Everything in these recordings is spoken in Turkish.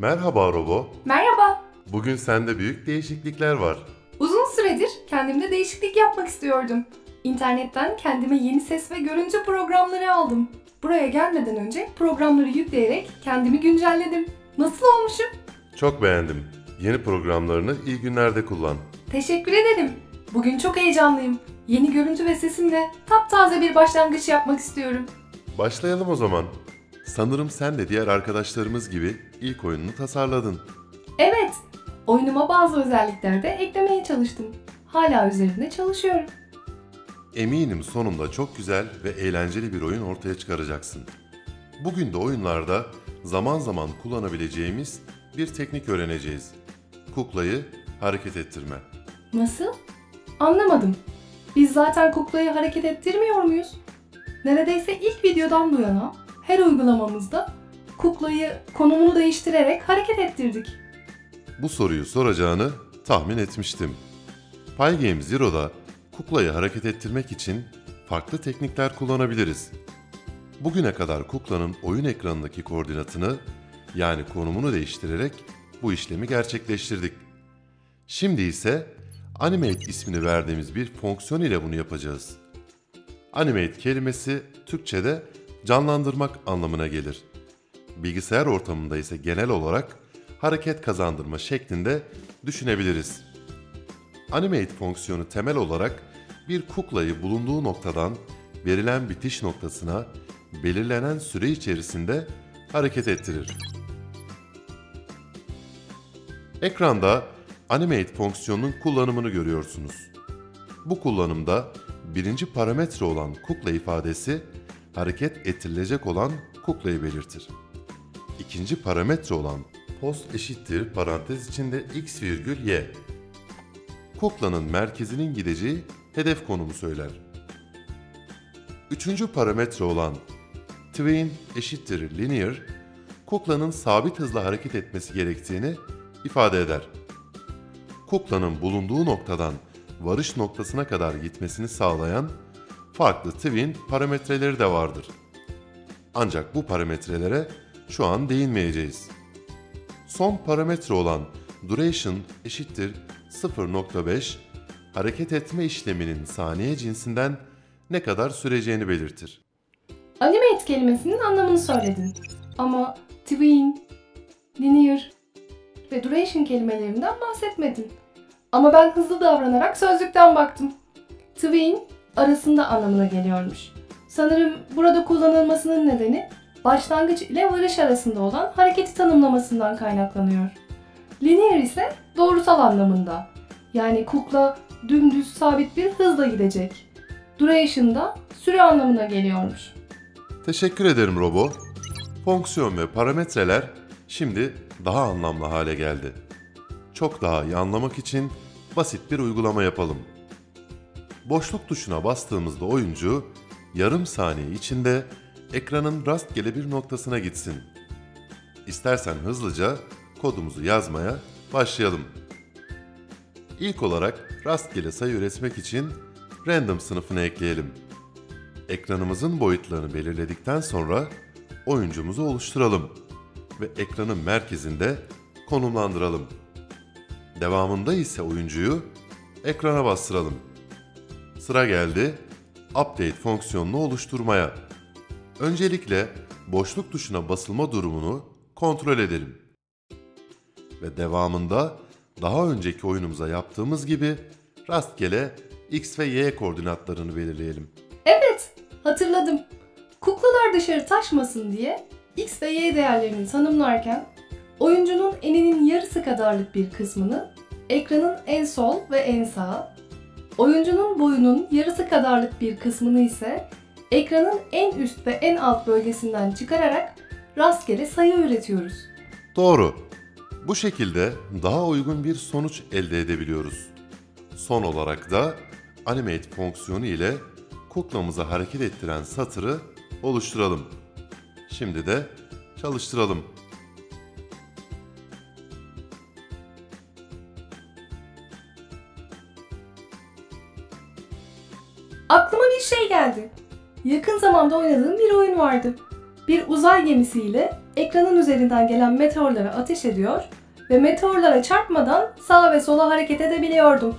Merhaba Robo. Merhaba. Bugün sende büyük değişiklikler var. Uzun süredir kendimde değişiklik yapmak istiyordum. İnternetten kendime yeni ses ve görüntü programları aldım. Buraya gelmeden önce programları yükleyerek kendimi güncelledim. Nasıl olmuşum? Çok beğendim. Yeni programlarını iyi günlerde kullan. Teşekkür ederim. Bugün çok heyecanlıyım. Yeni görüntü ve sesimle taptaze bir başlangıç yapmak istiyorum. Başlayalım o zaman. Sanırım sen de diğer arkadaşlarımız gibi ilk oyununu tasarladın. Evet, oyunuma bazı özellikler de eklemeye çalıştım. Hala üzerinde çalışıyorum. Eminim sonunda çok güzel ve eğlenceli bir oyun ortaya çıkaracaksın. Bugün de oyunlarda zaman zaman kullanabileceğimiz bir teknik öğreneceğiz. Kuklayı hareket ettirme. Nasıl? Anlamadım. Biz zaten kuklayı hareket ettirmiyor muyuz? Neredeyse ilk videodan bu yana her uygulamamızda kuklayı konumunu değiştirerek hareket ettirdik. Bu soruyu soracağını tahmin etmiştim. Pygame Zero'da kuklayı hareket ettirmek için farklı teknikler kullanabiliriz. Bugüne kadar kuklanın oyun ekranındaki koordinatını yani konumunu değiştirerek bu işlemi gerçekleştirdik. Şimdi ise Animate ismini verdiğimiz bir fonksiyon ile bunu yapacağız. Animate kelimesi Türkçe'de canlandırmak anlamına gelir. Bilgisayar ortamında ise genel olarak hareket kazandırma şeklinde düşünebiliriz. Animate fonksiyonu temel olarak bir kuklayı bulunduğu noktadan verilen bitiş noktasına belirlenen süre içerisinde hareket ettirir. Ekranda Animate fonksiyonunun kullanımını görüyorsunuz. Bu kullanımda birinci parametre olan kukla ifadesi hareket ettirilecek olan kuklayı belirtir. İkinci parametre olan post eşittir parantez içinde x virgül y. Kuklanın merkezinin gideceği hedef konumu söyler. Üçüncü parametre olan tween eşittir linear, kuklanın sabit hızla hareket etmesi gerektiğini ifade eder. Kuklanın bulunduğu noktadan varış noktasına kadar gitmesini sağlayan farklı tween parametreleri de vardır. Ancak bu parametrelere şu an değinmeyeceğiz. Son parametre olan duration eşittir 0.5 hareket etme işleminin saniye cinsinden ne kadar süreceğini belirtir. Animate kelimesinin anlamını söyledin. Ama tween, linear ve duration kelimelerinden bahsetmedin. Ama ben hızlı davranarak sözlükten baktım. Tween arasında anlamına geliyormuş. Sanırım burada kullanılmasının nedeni başlangıç ile varış arasında olan hareketi tanımlamasından kaynaklanıyor. Linear ise doğrusal anlamında. Yani kukla dümdüz sabit bir hızla gidecek. Duration da süre anlamına geliyormuş. Teşekkür ederim Robo. Fonksiyon ve parametreler şimdi daha anlamlı hale geldi. Çok daha iyi anlamak için basit bir uygulama yapalım. Boşluk tuşuna bastığımızda oyuncu yarım saniye içinde ekranın rastgele bir noktasına gitsin. İstersen hızlıca kodumuzu yazmaya başlayalım. İlk olarak rastgele sayı üretmek için random sınıfını ekleyelim. Ekranımızın boyutlarını belirledikten sonra oyuncumuzu oluşturalım ve ekranın merkezinde konumlandıralım. Devamında ise oyuncuyu ekrana bastıralım. Sıra geldi Update fonksiyonunu oluşturmaya. Öncelikle boşluk tuşuna basılma durumunu kontrol edelim. Ve devamında daha önceki oyunumuza yaptığımız gibi rastgele x ve y koordinatlarını belirleyelim. Evet, hatırladım. Kuklalar dışarı taşmasın diye x ve y değerlerini tanımlarken oyuncunun eninin yarısı kadarlık bir kısmını ekranın en sol ve en sağ, oyuncunun boyunun yarısı kadarlık bir kısmını ise ekranın en üst ve en alt bölgesinden çıkararak rastgele sayı üretiyoruz. Doğru. Bu şekilde daha uygun bir sonuç elde edebiliyoruz. Son olarak da animate fonksiyonu ile kuklamızı hareket ettiren satırı oluşturalım. Şimdi de çalıştıralım. Zamanda oynadığım bir oyun vardı. bir uzay gemisiyle ekranın üzerinden gelen meteorlara ateş ediyor ve meteorlara çarpmadan sağa ve sola hareket edebiliyordum.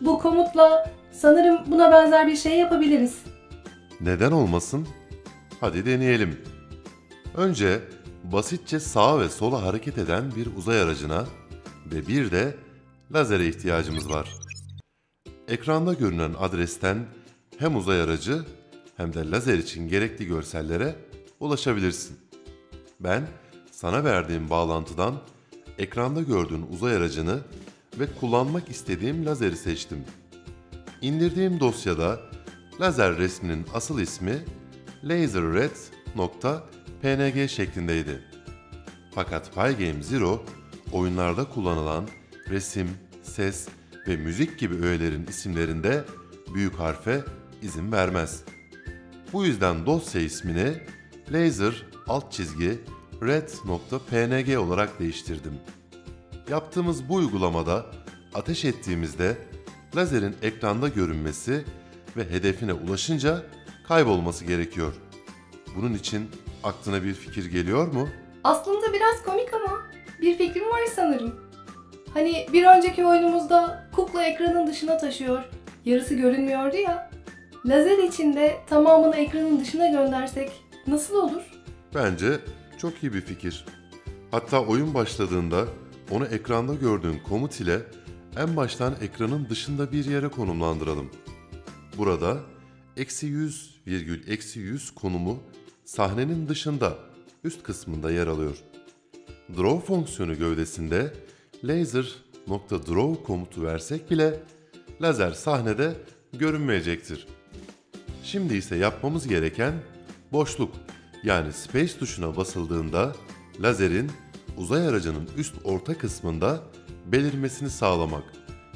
Bu komutla sanırım buna benzer bir şey yapabiliriz. Neden olmasın? Hadi deneyelim. Önce basitçe sağa ve sola hareket eden bir uzay aracına ve bir de lazere ihtiyacımız var. Ekranda görünen adresten hem uzay aracı hem de lazer için gerekli görsellere ulaşabilirsin. Ben sana verdiğim bağlantıdan ekranda gördüğün uzay aracını ve kullanmak istediğim lazeri seçtim. İndirdiğim dosyada lazer resminin asıl ismi laserred.png şeklindeydi. Fakat Pygame Zero oyunlarda kullanılan resim, ses ve müzik gibi öğelerin isimlerinde büyük harfe izin vermez. Bu yüzden dosya ismini laser alt çizgi red.png olarak değiştirdim. Yaptığımız bu uygulamada ateş ettiğimizde lazerin ekranda görünmesi ve hedefine ulaşınca kaybolması gerekiyor. Bunun için aklına bir fikir geliyor mu? Aslında biraz komik ama bir fikrim var sanırım. Hani bir önceki oyunumuzda kukla ekranın dışına taşıyor, yarısı görünmüyordu ya. Lazer içinde tamamını ekranın dışına göndersek nasıl olur? Bence çok iyi bir fikir. Hatta oyun başladığında onu ekranda gördüğün komut ile en baştan ekranın dışında bir yere konumlandıralım. Burada eksi 100 virgül eksi 100 konumu sahnenin dışında üst kısmında yer alıyor. Draw fonksiyonu gövdesinde laser.draw komutu versek bile lazer sahnede görünmeyecektir. Şimdi ise yapmamız gereken boşluk yani space tuşuna basıldığında lazerin uzay aracının üst orta kısmında belirmesini sağlamak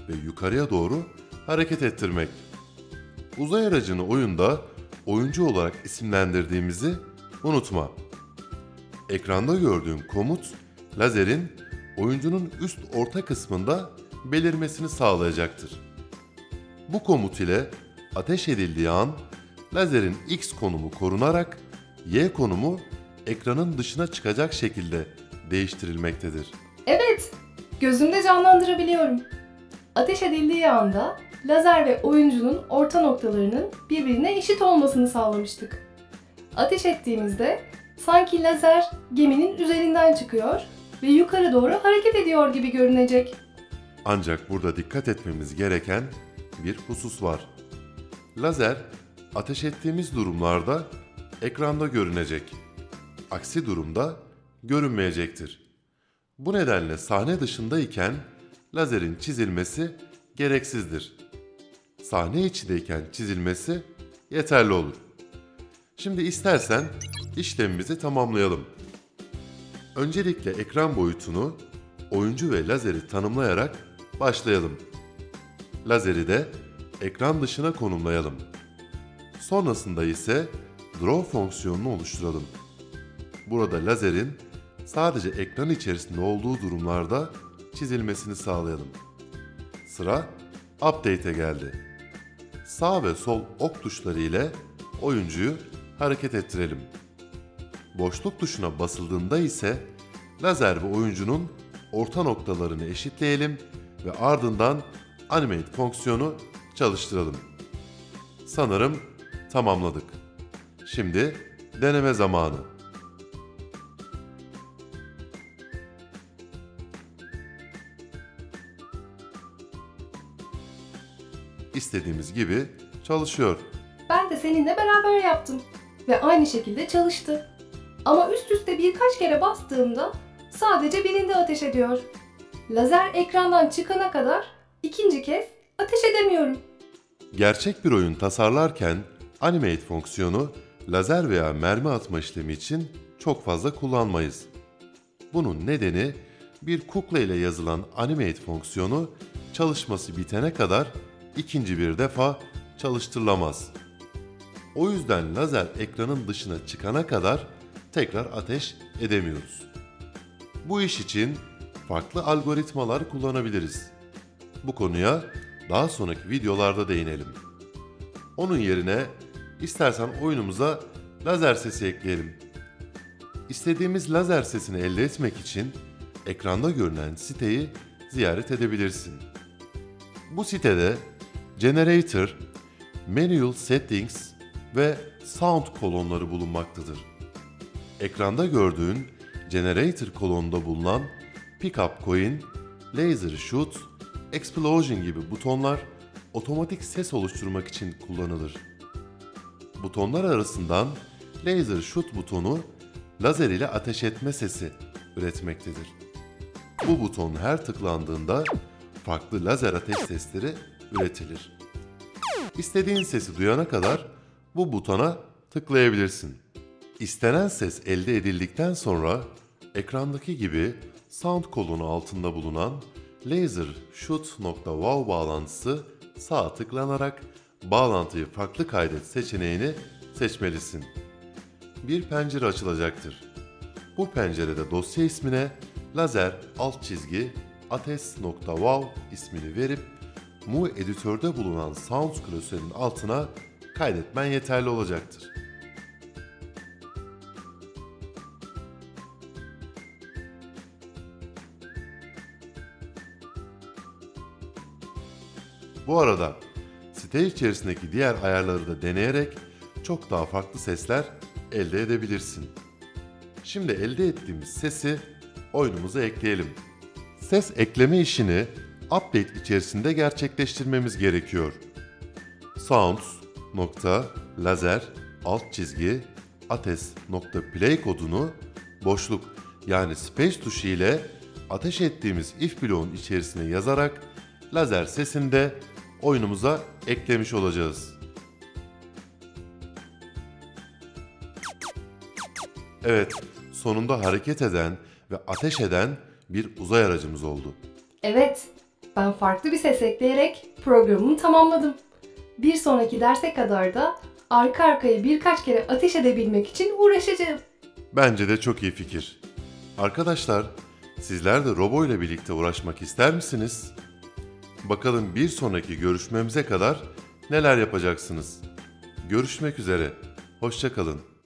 ve yukarıya doğru hareket ettirmek. Uzay aracını oyunda oyuncu olarak isimlendirdiğimizi unutma. Ekranda gördüğün komut lazerin oyuncunun üst orta kısmında belirmesini sağlayacaktır. Bu komut ile ateş edildiği an lazerin X konumu korunarak Y konumu ekranın dışına çıkacak şekilde değiştirilmektedir. Evet, gözümde canlandırabiliyorum. Ateş edildiği anda lazer ve oyuncunun orta noktalarının birbirine eşit olmasını sağlamıştık. Ateş ettiğimizde sanki lazer geminin üzerinden çıkıyor ve yukarı doğru hareket ediyor gibi görünecek. Ancak burada dikkat etmemiz gereken bir husus var. Lazer ateş ettiğimiz durumlarda ekranda görünecek. Aksi durumda görünmeyecektir. Bu nedenle sahne dışındayken lazerin çizilmesi gereksizdir. Sahne içindeyken çizilmesi yeterli olur. Şimdi istersen işlemimizi tamamlayalım. Öncelikle ekran boyutunu oyuncu ve lazeri tanımlayarak başlayalım. Lazeri de ekran dışına konumlayalım. Sonrasında ise draw fonksiyonunu oluşturalım. Burada lazerin sadece ekran içerisinde olduğu durumlarda çizilmesini sağlayalım. Sıra update'e geldi. Sağ ve sol ok tuşları ile oyuncuyu hareket ettirelim. Boşluk tuşuna basıldığında ise lazer ve oyuncunun orta noktalarını eşitleyelim ve ardından animate fonksiyonu çalıştıralım. Sanırım tamamladık. Şimdi deneme zamanı. İstediğimiz gibi çalışıyor. Ben de seninle beraber yaptım ve aynı şekilde çalıştı. Ama üst üste birkaç kere bastığımda sadece birinde ateş ediyor. Lazer ekrandan çıkana kadar ikinci kez ateş edemiyorum. Gerçek bir oyun tasarlarken animate fonksiyonu lazer veya mermi atma işlemi için çok fazla kullanmayız. Bunun nedeni bir kukla ile yazılan animate fonksiyonu çalışması bitene kadar ikinci bir defa çalıştırılamaz. O yüzden lazer ekranın dışına çıkana kadar tekrar ateş edemiyoruz. Bu iş için farklı algoritmalar kullanabiliriz. Bu konuya daha sonraki videolarda değinelim. Onun yerine istersen oyunumuza lazer sesi ekleyelim. İstediğimiz lazer sesini elde etmek için ekranda görünen siteyi ziyaret edebilirsin. Bu sitede Generator, Manual Settings ve Sound kolonları bulunmaktadır. Ekranda gördüğün Generator kolonunda bulunan Pickup Coin, Laser Shoot, Explosion gibi butonlar otomatik ses oluşturmak için kullanılır. Butonlar arasından Laser Shoot butonu lazer ile ateş etme sesi üretmektedir. Bu buton her tıklandığında farklı lazer ateş sesleri üretilir. İstediğin sesi duyana kadar bu butona tıklayabilirsin. İstenen ses elde edildikten sonra ekrandaki gibi sound kolonu altında bulunan laser shoot.wow bağlantısı sağa tıklanarak bağlantıyı farklı kaydet seçeneğini seçmelisin. Bir pencere açılacaktır. Bu pencerede dosya ismine lazer alt çizgi ates.wow ismini verip mu editörde bulunan Sounds klasörünün altına kaydetmen yeterli olacaktır. Bu arada site içerisindeki diğer ayarları da deneyerek çok daha farklı sesler elde edebilirsin. Şimdi elde ettiğimiz sesi oyunumuza ekleyelim. Ses ekleme işini update içerisinde gerçekleştirmemiz gerekiyor. Sounds nokta lazer alt çizgi ates nokta play kodunu boşluk yani space tuşu ile ateş ettiğimiz if bloğun içerisine yazarak lazer sesini de oyunumuza eklemiş olacağız. Evet, sonunda hareket eden ve ateş eden bir uzay aracımız oldu. Evet, ben farklı bir ses ekleyerek programımı tamamladım. Bir sonraki derse kadar da arka arkaya birkaç kere ateş edebilmek için uğraşacağım. Bence de çok iyi fikir. Arkadaşlar, sizler de Robo ile birlikte uğraşmak ister misiniz? Bakalım bir sonraki görüşmemize kadar neler yapacaksınız? Görüşmek üzere. Hoşçakalın.